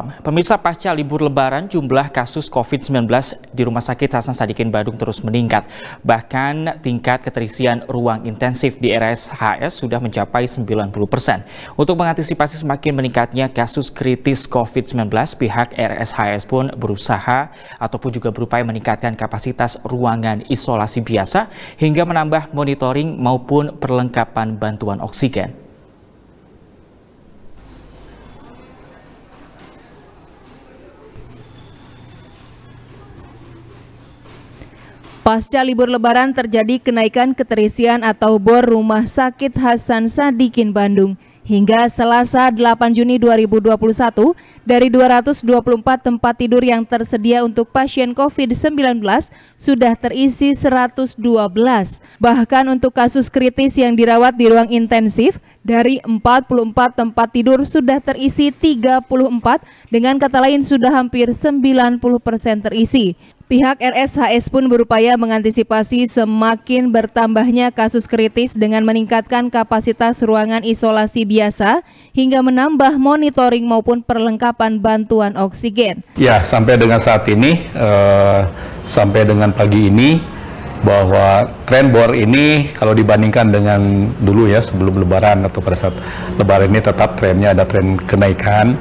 Pemirsa pasca libur lebaran, jumlah kasus COVID-19 di Rumah Sakit Hasan Sadikin Bandung terus meningkat. Bahkan tingkat keterisian ruang intensif di RSHS sudah mencapai 90 persen. Untuk mengantisipasi semakin meningkatnya kasus kritis COVID-19, pihak RSHS pun berusaha ataupun juga berupaya meningkatkan kapasitas ruangan isolasi biasa hingga menambah monitoring maupun perlengkapan bantuan oksigen. Pasca libur lebaran terjadi kenaikan keterisian atau bor Rumah Sakit Hasan Sadikin Bandung. Hingga Selasa 8 Juni 2021, dari 224 tempat tidur yang tersedia untuk pasien COVID-19 sudah terisi 112. Bahkan untuk kasus kritis yang dirawat di ruang intensif, dari 44 tempat tidur sudah terisi 34, dengan kata lain sudah hampir 90 persen terisi. Pihak RSHS pun berupaya mengantisipasi semakin bertambahnya kasus kritis dengan meningkatkan kapasitas ruangan isolasi biasa hingga menambah monitoring maupun perlengkapan bantuan oksigen. Ya, sampai dengan saat ini, eh, sampai dengan pagi ini, bahwa tren bor ini kalau dibandingkan dengan dulu ya sebelum lebaran atau pada saat lebaran ini tetap trennya ada tren kenaikan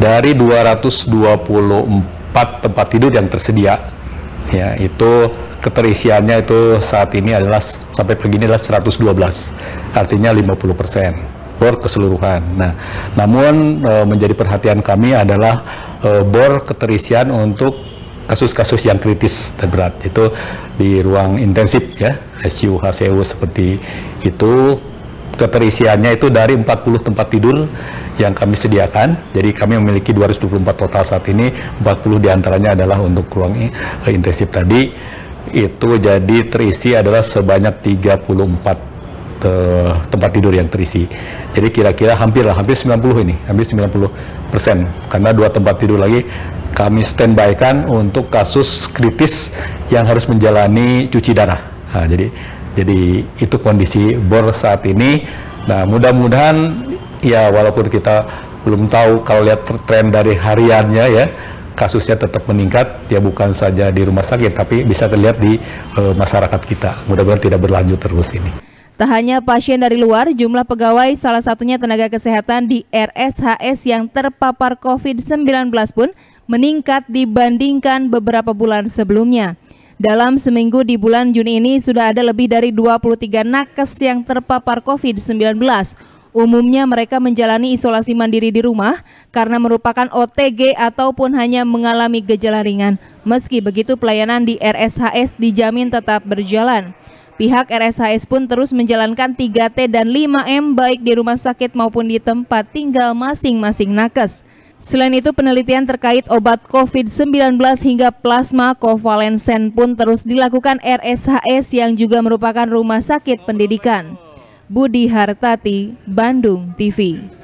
dari 224 tempat tidur yang tersedia ya itu keterisiannya itu saat ini adalah sampai begini adalah 112 artinya 50 persen bor keseluruhan. Nah, namun e, menjadi perhatian kami adalah e, bor keterisian untuk kasus-kasus yang kritis dan berat. Itu di ruang intensif ya ICU HCU seperti itu. Keterisiannya itu dari 40 tempat tidur yang kami sediakan. Jadi kami memiliki 224 total saat ini, 40 di antaranya adalah untuk ruang intensif tadi. Itu jadi terisi adalah sebanyak 34 uh, eh, tempat tidur yang terisi. Jadi kira-kira hampir lah, hampir 90 ini, hampir 90 persen. Karena dua tempat tidur lagi kami standby kan untuk kasus kritis yang harus menjalani cuci darah. Nah, jadi jadi itu kondisi bor saat ini. Nah, mudah-mudahan ya walaupun kita belum tahu kalau lihat tren dari hariannya ya, kasusnya tetap meningkat ya bukan saja di rumah sakit tapi bisa terlihat di uh, masyarakat kita. Mudah-mudahan tidak berlanjut terus ini. Tak hanya pasien dari luar, jumlah pegawai salah satunya tenaga kesehatan di RSHS yang terpapar COVID-19 pun meningkat dibandingkan beberapa bulan sebelumnya. Dalam seminggu di bulan Juni ini sudah ada lebih dari 23 nakes yang terpapar COVID-19. Umumnya mereka menjalani isolasi mandiri di rumah karena merupakan OTG ataupun hanya mengalami gejala ringan. Meski begitu pelayanan di RSHS dijamin tetap berjalan. Pihak RSHS pun terus menjalankan 3T dan 5M baik di rumah sakit maupun di tempat tinggal masing-masing nakes. Selain itu, penelitian terkait obat COVID-19 hingga plasma kovalensen pun terus dilakukan RSHS yang juga merupakan rumah sakit pendidikan. Budi Hartati, Bandung TV.